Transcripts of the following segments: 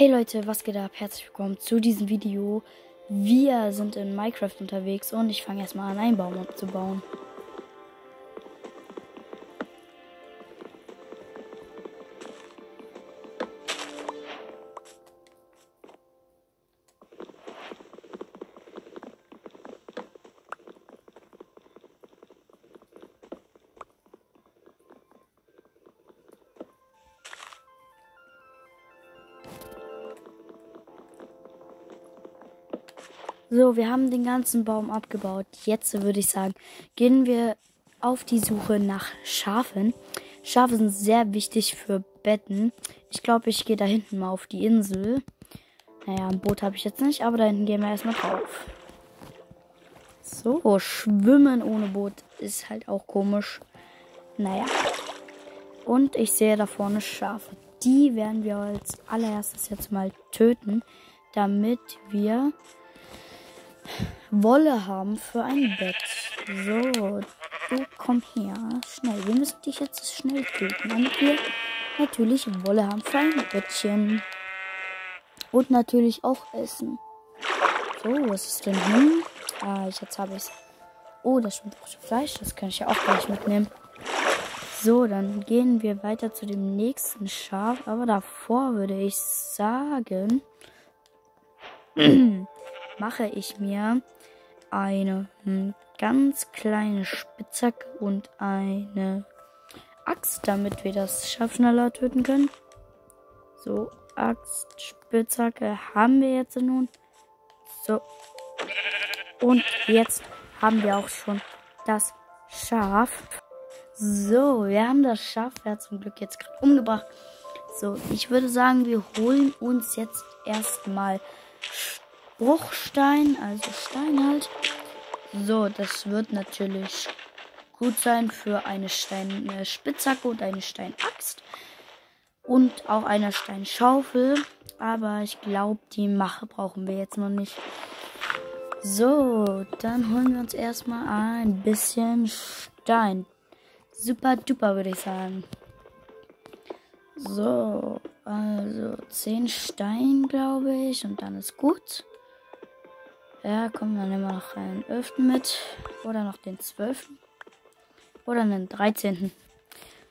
Hey Leute, was geht ab? Herzlich willkommen zu diesem Video. Wir sind in Minecraft unterwegs und ich fange erstmal an, einen Baum abzubauen. So, wir haben den ganzen Baum abgebaut. Jetzt würde ich sagen, gehen wir auf die Suche nach Schafen. Schafe sind sehr wichtig für Betten. Ich glaube, ich gehe da hinten mal auf die Insel. Naja, ein Boot habe ich jetzt nicht, aber da hinten gehen wir erstmal drauf. So, schwimmen ohne Boot ist halt auch komisch. Naja. Und ich sehe da vorne Schafe. Die werden wir als allererstes jetzt mal töten, damit wir Wolle haben für ein Bett. So, du komm her. Schnell. Wir müssen dich jetzt schnell töten, damit wir natürlich Wolle haben für ein Bettchen. Und natürlich auch Essen. So, was ist denn hin? Ah, ich, jetzt habe ich es. Oh, das schwimmbruchte Fleisch. Das kann ich ja auch gleich mitnehmen. So, dann gehen wir weiter zu dem nächsten Schaf. Aber davor würde ich sagen, mache ich mir eine hm, ganz kleine Spitzhacke und eine Axt, damit wir das Schaf schneller töten können. So, Axt, Spitzhacke haben wir jetzt nun. So. Und jetzt haben wir auch schon das Schaf. So, wir haben das Schaf ja zum Glück jetzt gerade umgebracht. So, ich würde sagen, wir holen uns jetzt erstmal Bruchstein, also Stein halt. So, das wird natürlich gut sein für eine Steinspitzhacke und eine Steinaxt. Und auch eine Steinschaufel. Aber ich glaube, die Mache brauchen wir jetzt noch nicht. So, dann holen wir uns erstmal ein bisschen Stein. Super duper, würde ich sagen. So, also 10 Stein, glaube ich. Und dann ist gut. Ja, komm, dann nehmen wir noch einen 11. mit. Oder noch den 12. Oder einen 13.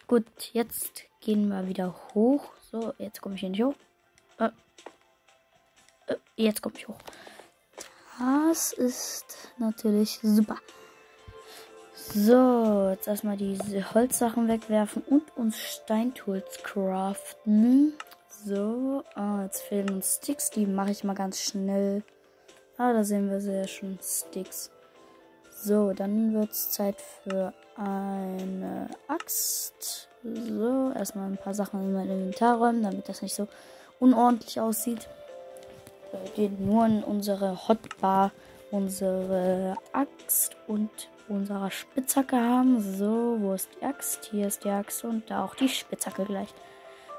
Gut, jetzt gehen wir wieder hoch. So, jetzt komme ich hier nicht hoch. Äh, äh, jetzt komme ich hoch. Das ist natürlich super. So, jetzt erstmal diese Holzsachen wegwerfen und uns Steintools craften. So, ah, jetzt fehlen uns Sticks. Die mache ich mal ganz schnell. Ah, da sehen wir sehr schön Sticks. So, dann wird es Zeit für eine Axt. So, erstmal ein paar Sachen in mein Inventar räumen, damit das nicht so unordentlich aussieht. Wir gehen nur in unsere Hotbar unsere Axt und unsere Spitzhacke haben. So, wo ist die Axt? Hier ist die Axt und da auch die Spitzhacke gleich.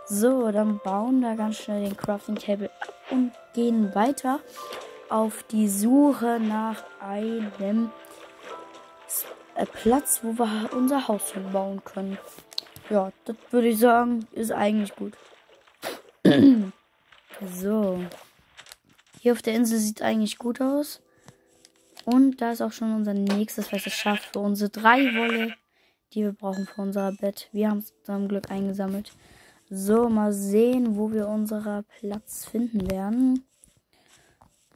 So, dann bauen wir ganz schnell den Crafting Table ab und gehen weiter auf die Suche nach einem äh, Platz, wo wir unser Haus bauen können. Ja, das würde ich sagen, ist eigentlich gut. so. Hier auf der Insel sieht eigentlich gut aus. Und da ist auch schon unser nächstes weißes Schaf für unsere drei Wolle, die wir brauchen für unser Bett. Wir haben es zum Glück eingesammelt. So, mal sehen, wo wir unseren Platz finden werden.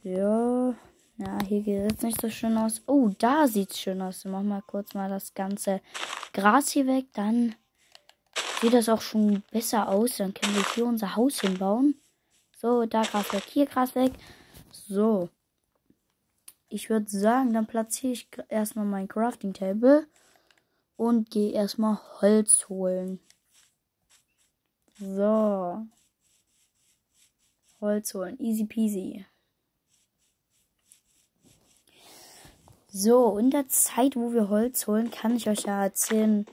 Ja. Ja, hier geht es nicht so schön aus. Oh, da sieht es schön aus. Wir machen mal kurz mal das ganze Gras hier weg. Dann sieht das auch schon besser aus. Dann können wir hier unser Haus hinbauen. So, da Gras weg, hier Gras weg. So. Ich würde sagen, dann platziere ich erstmal mein Crafting Table und gehe erstmal Holz holen. So. Holz holen. Easy peasy. So, in der Zeit, wo wir Holz holen, kann ich euch ja erzählen,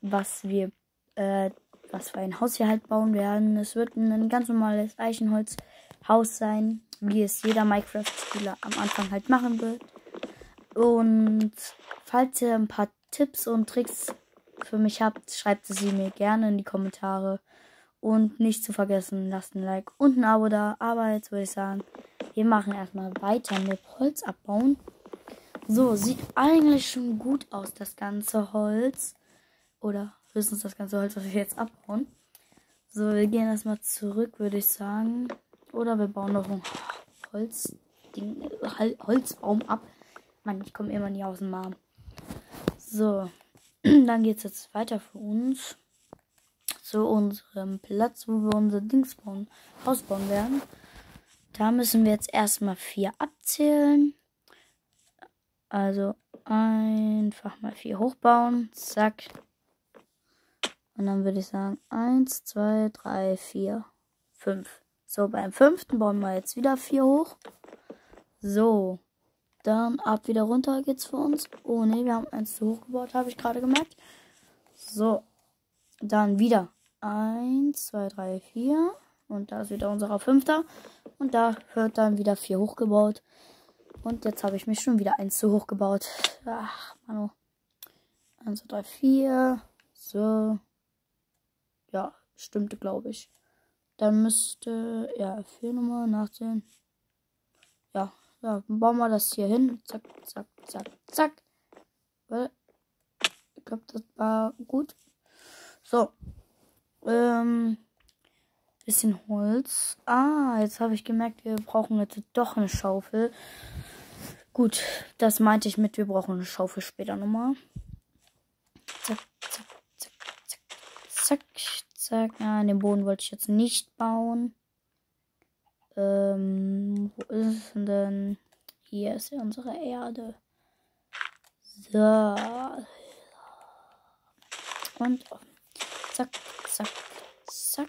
was wir, äh, was für ein Haus wir halt bauen werden. Es wird ein ganz normales Eichenholzhaus sein, wie es jeder Minecraft-Spieler am Anfang halt machen wird. Und falls ihr ein paar Tipps und Tricks für mich habt, schreibt sie mir gerne in die Kommentare. Und nicht zu vergessen, lasst ein Like und ein Abo da. Aber jetzt würde ich sagen, wir machen erstmal weiter mit Holz abbauen. So, sieht eigentlich schon gut aus, das ganze Holz. Oder höchstens das ganze Holz, was wir jetzt abbauen. So, wir gehen erstmal zurück, würde ich sagen. Oder wir bauen noch ein Holz, Ding, Holzbaum ab. Mann, ich komme immer nie aus dem Arm. So, dann geht es jetzt weiter für uns zu unserem Platz, wo wir unser Dings bauen, Haus werden. Da müssen wir jetzt erstmal vier abzählen. Also einfach mal vier hochbauen. Zack. Und dann würde ich sagen, eins, zwei, drei, vier, fünf. So, beim fünften bauen wir jetzt wieder vier hoch. So. Dann ab wieder runter geht's für uns. Oh ne, wir haben eins zu hoch gebaut, habe ich gerade gemerkt. So. Dann wieder 1, 2, 3, 4. Und da ist wieder unser fünfter. Und da wird dann wieder 4 hochgebaut. Und jetzt habe ich mich schon wieder eins zu hoch gebaut. Ach, Manu. 1, 2, 3, 4. So. Ja, stimmte, glaube ich. Dann müsste, ja, 4 Nummer nachsehen. Ja, ja, bauen wir das hier hin. Zack, zack, zack, zack. Ich glaube, das war gut. So, ähm, bisschen Holz. Ah, jetzt habe ich gemerkt, wir brauchen jetzt doch eine Schaufel. Gut, das meinte ich mit, wir brauchen eine Schaufel später nochmal. Zack, zack, zack, zack, zack, zack. Ah, den Boden wollte ich jetzt nicht bauen. Ähm, wo ist es denn? Hier ist ja unsere Erde. So. Und zack, zack, zack.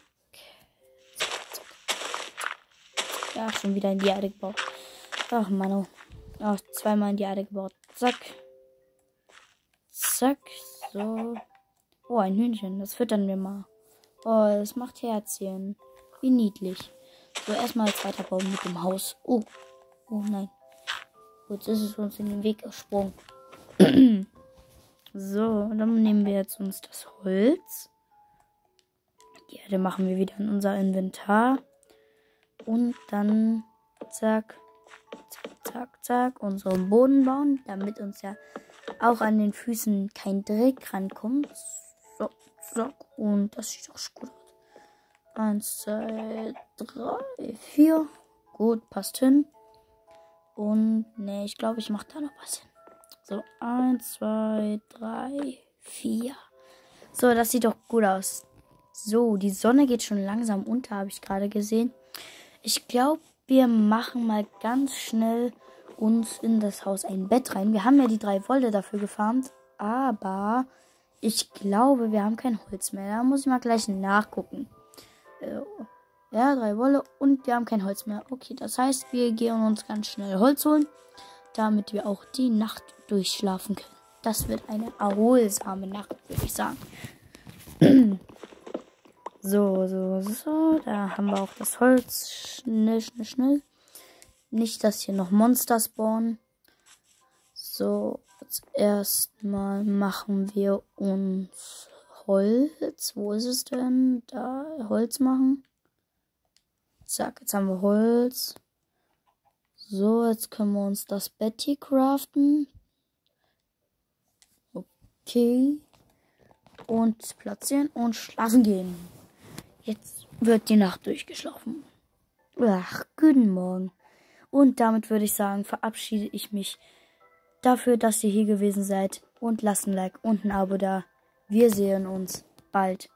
Ja, schon wieder in die Erde gebaut. Ach, Mano. Ach, zweimal in die Erde gebaut. Zack. Zack. So. Oh, ein Hühnchen. Das füttern wir mal. Oh, das macht Herzchen. Wie niedlich. So, erstmal als weiterbauen mit dem Haus. Oh. Oh nein. Jetzt ist es uns in den Weg gesprungen. so, dann nehmen wir jetzt uns das Holz. Die Erde machen wir wieder in unser Inventar. Und dann zack, zack, zack, zack, unseren Boden bauen, damit uns ja auch an den Füßen kein Dreck rankommt. So, so. Und das sieht auch gut aus. Eins, zwei, drei, vier. Gut, passt hin. Und ne, ich glaube, ich mache da noch was hin. So, eins, zwei, drei, vier. So, das sieht doch gut aus. So, die Sonne geht schon langsam unter, habe ich gerade gesehen. Ich glaube, wir machen mal ganz schnell uns in das Haus ein Bett rein. Wir haben ja die drei Wolle dafür gefarmt, aber ich glaube, wir haben kein Holz mehr. Da muss ich mal gleich nachgucken. Äh, ja, drei Wolle und wir haben kein Holz mehr. Okay, das heißt, wir gehen uns ganz schnell Holz holen, damit wir auch die Nacht durchschlafen können. Das wird eine erholsame Nacht, würde ich sagen. So, so, so. Da haben wir auch das Holz. Schnell, schnell, schnell. Nicht, dass hier noch Monster spawnen. So, jetzt erstmal machen wir uns Holz. Wo ist es denn? Da, Holz machen. Zack, jetzt haben wir Holz. So, jetzt können wir uns das Bett hier craften. Okay. Und platzieren und schlafen gehen. Jetzt wird die Nacht durchgeschlafen. Ach, guten Morgen. Und damit würde ich sagen, verabschiede ich mich dafür, dass ihr hier gewesen seid. Und lasst ein Like und ein Abo da. Wir sehen uns bald